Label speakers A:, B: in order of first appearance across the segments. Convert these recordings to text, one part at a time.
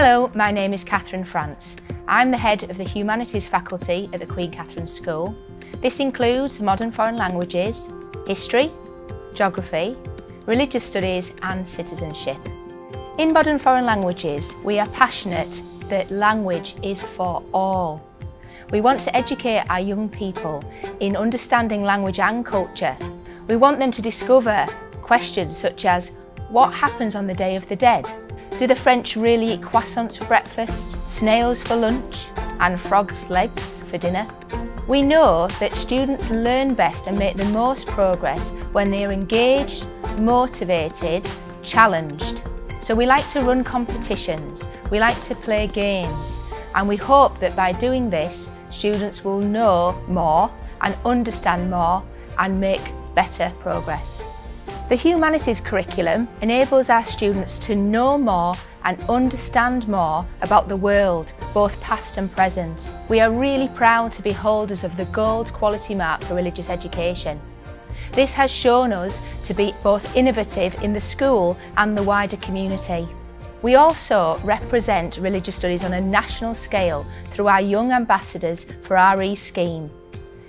A: Hello, my name is Catherine France. I'm the head of the Humanities faculty at the Queen Katherine School. This includes modern foreign languages, history, geography, religious studies and citizenship. In modern foreign languages, we are passionate that language is for all. We want to educate our young people in understanding language and culture. We want them to discover questions such as what happens on the Day of the Dead? Do the French really eat croissants for breakfast, snails for lunch and frog's legs for dinner? We know that students learn best and make the most progress when they are engaged, motivated, challenged. So we like to run competitions, we like to play games and we hope that by doing this students will know more and understand more and make better progress. The Humanities curriculum enables our students to know more and understand more about the world, both past and present. We are really proud to be holders of the Gold Quality Mark for Religious Education. This has shown us to be both innovative in the school and the wider community. We also represent religious studies on a national scale through our Young Ambassadors for RE scheme.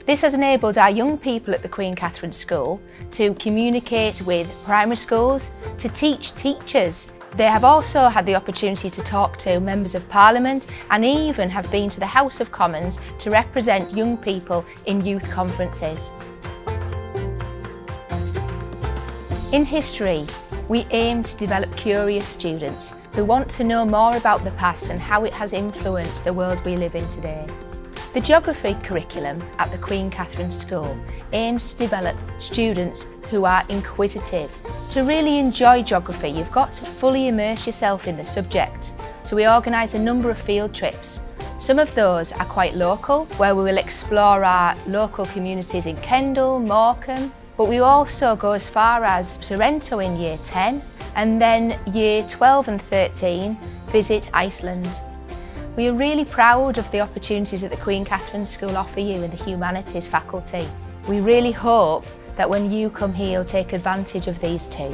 A: This has enabled our young people at the Queen Katherine School to communicate with primary schools, to teach teachers. They have also had the opportunity to talk to members of parliament and even have been to the House of Commons to represent young people in youth conferences. In history, we aim to develop curious students who want to know more about the past and how it has influenced the world we live in today. The geography curriculum at the Queen Katherine School aims to develop students who are inquisitive. To really enjoy geography, you've got to fully immerse yourself in the subject. So we organise a number of field trips. Some of those are quite local, where we will explore our local communities in Kendal, Morecambe, but we also go as far as Sorrento in year 10, and then year 12 and 13 visit Iceland. We are really proud of the opportunities that the Queen Katherine School offer you in the Humanities faculty. We really hope that when you come here you'll take advantage of these two.